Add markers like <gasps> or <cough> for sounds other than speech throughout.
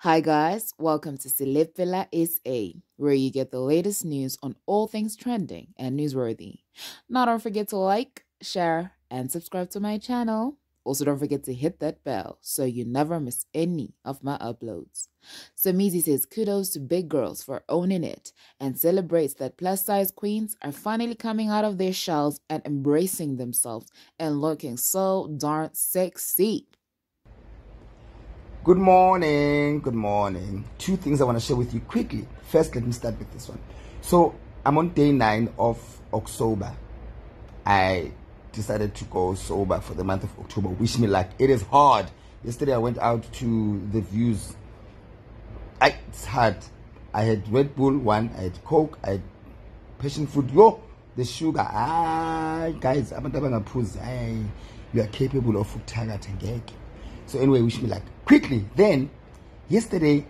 Hi guys, welcome to Celeb Villa SA, where you get the latest news on all things trending and newsworthy. Now don't forget to like, share, and subscribe to my channel. Also don't forget to hit that bell so you never miss any of my uploads. Somizi says kudos to big girls for owning it and celebrates that plus size queens are finally coming out of their shells and embracing themselves and looking so darn sexy. Good morning. Good morning. Two things I want to share with you quickly. First, let me start with this one. So, I'm on day nine of October. I decided to go sober for the month of October. Wish me luck. It is hard. Yesterday, I went out to the views. I, it's hard. I had Red Bull one, I had Coke, I had passion fruit. Yo, the sugar. Ah, guys, you are capable of and So, anyway, wish me luck quickly. Then yesterday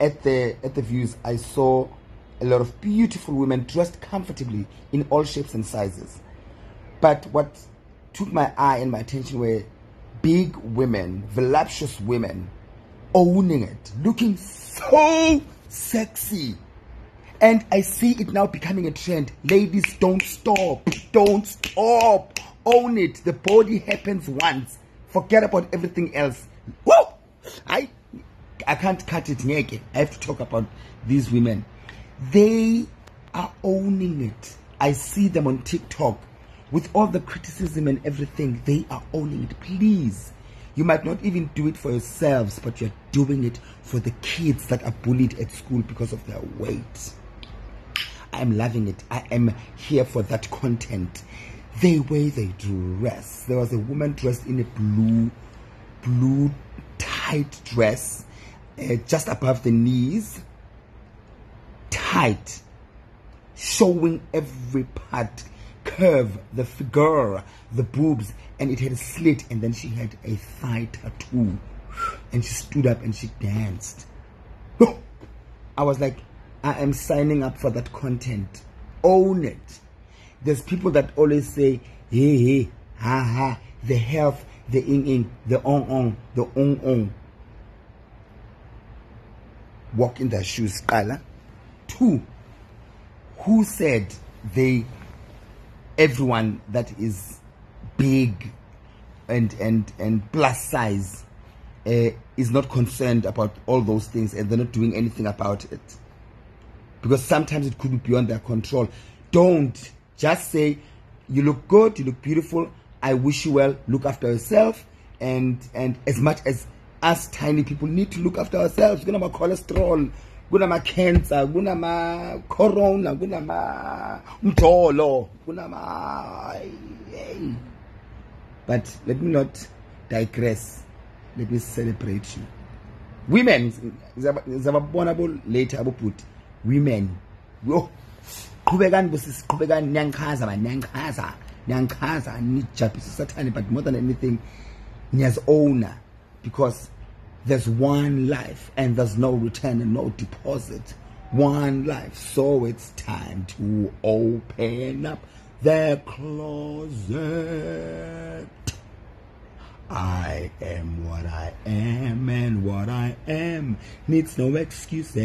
at the at the views i saw a lot of beautiful women dressed comfortably in all shapes and sizes. But what took my eye and my attention were big women voluptuous women owning it looking so sexy. And i see it now becoming a trend. Ladies don't stop. Don't stop. Own it. The body happens once forget about everything else Woo! I I can't cut it naked. I have to talk about these women. They are owning it. I see them on TikTok with all the criticism and everything. They are owning it. Please. You might not even do it for yourselves, but you're doing it for the kids that are bullied at school because of their weight. I am loving it. I am here for that content. The way they dress. There was a woman dressed in a blue, blue tight dress uh, just above the knees, tight, showing every part, curve, the figure, the boobs, and it had a slit, and then she had a thigh tattoo. And she stood up and she danced. <gasps> I was like, I am signing up for that content. Own it. There's people that always say, hey, hey, ha, ha, the health, the ing ing, the on on, the on on. Walk in their shoes, Kala. Two, who said they, everyone that is big and and and plus size uh, is not concerned about all those things and they're not doing anything about it because sometimes it could be beyond their control don't just say you look good you look beautiful I wish you well. Look after yourself, and and as much as us tiny people need to look after ourselves. Kunama cholesterol, kunama cancer, kunama corona, kunama mdolo, kunama. Hey. But let me not digress. Let me celebrate you. Women, zababona later abobhuti. Women. Yo. Qhubekani busisi qhubekani niyangichaza man niyangichaza niyangichaza nijabhisa sathane but more than anything niyazowna because there's one life and there's no return and no deposit. One life so it's time to open up the closet. I am what I am and what I am. Needs no excuses